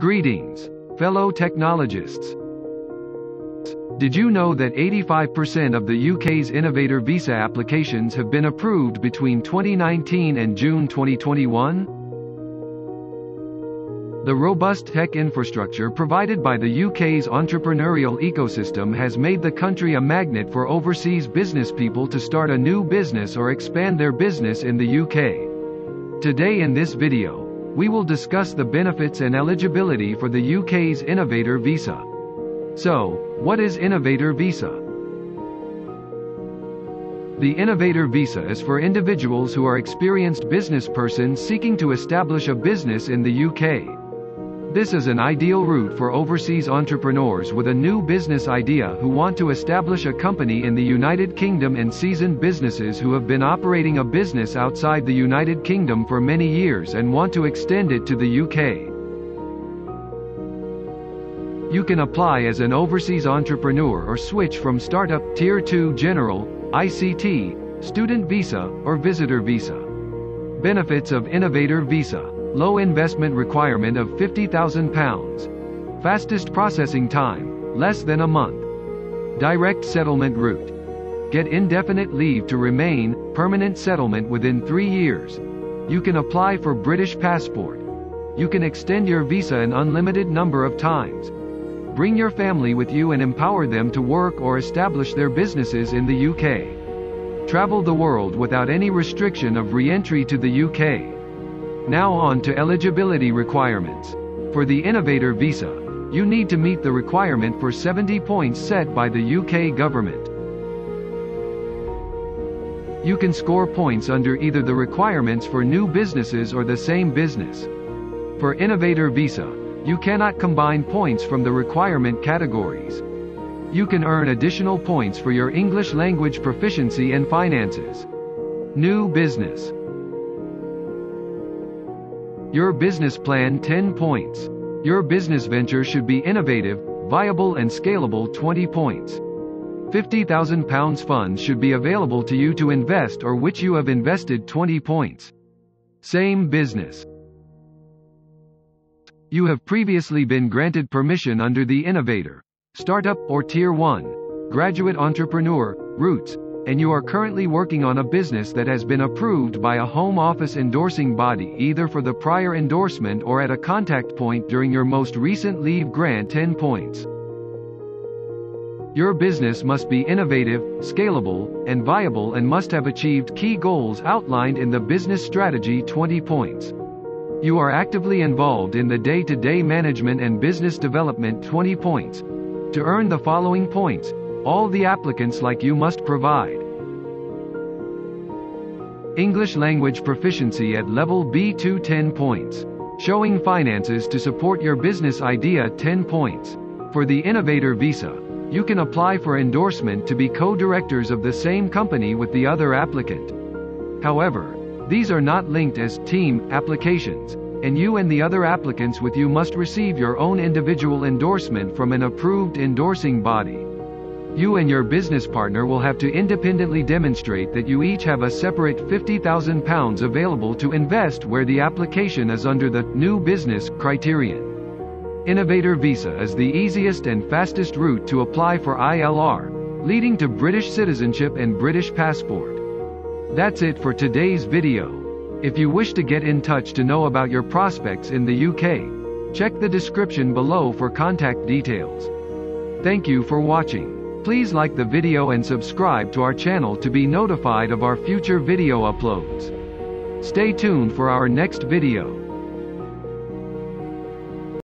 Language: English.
Greetings, fellow technologists. Did you know that 85% of the UK's Innovator Visa applications have been approved between 2019 and June 2021? The robust tech infrastructure provided by the UK's entrepreneurial ecosystem has made the country a magnet for overseas business people to start a new business or expand their business in the UK. Today in this video, we will discuss the benefits and eligibility for the UK's Innovator Visa. So, what is Innovator Visa? The Innovator Visa is for individuals who are experienced business persons seeking to establish a business in the UK. This is an ideal route for overseas entrepreneurs with a new business idea who want to establish a company in the United Kingdom and seasoned businesses who have been operating a business outside the United Kingdom for many years and want to extend it to the UK. You can apply as an overseas entrepreneur or switch from Startup Tier 2 General, ICT, Student Visa, or Visitor Visa. Benefits of Innovator Visa Low investment requirement of £50,000. Fastest processing time, less than a month. Direct settlement route. Get indefinite leave to remain, permanent settlement within three years. You can apply for British passport. You can extend your visa an unlimited number of times. Bring your family with you and empower them to work or establish their businesses in the UK. Travel the world without any restriction of re-entry to the UK. Now on to eligibility requirements. For the Innovator Visa, you need to meet the requirement for 70 points set by the UK government. You can score points under either the requirements for new businesses or the same business. For Innovator Visa, you cannot combine points from the requirement categories. You can earn additional points for your English language proficiency and finances. New business. Your business plan 10 points. Your business venture should be innovative, viable and scalable 20 points. £50,000 funds should be available to you to invest or which you have invested 20 points. Same business. You have previously been granted permission under the Innovator, Startup or Tier 1, Graduate Entrepreneur, routes, and you are currently working on a business that has been approved by a Home Office endorsing body either for the prior endorsement or at a contact point during your most recent leave grant 10 points. Your business must be innovative, scalable, and viable and must have achieved key goals outlined in the business strategy 20 points. You are actively involved in the day-to-day -day management and business development 20 points. To earn the following points, all the applicants like you must provide. English language proficiency at level B2 10 points. Showing finances to support your business idea 10 points. For the Innovator Visa, you can apply for endorsement to be co-directors of the same company with the other applicant. However, these are not linked as team applications, and you and the other applicants with you must receive your own individual endorsement from an approved endorsing body. You and your business partner will have to independently demonstrate that you each have a separate £50,000 available to invest where the application is under the new business criterion. Innovator Visa is the easiest and fastest route to apply for ILR, leading to British citizenship and British passport. That's it for today's video. If you wish to get in touch to know about your prospects in the UK, check the description below for contact details. Thank you for watching. Please like the video and subscribe to our channel to be notified of our future video uploads. Stay tuned for our next video.